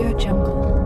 Audio Jungle.